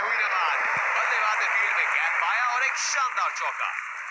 हुई रवान। बल्लेबाज ने फ़ील्ड में गैप पाया और एक शानदार चौका।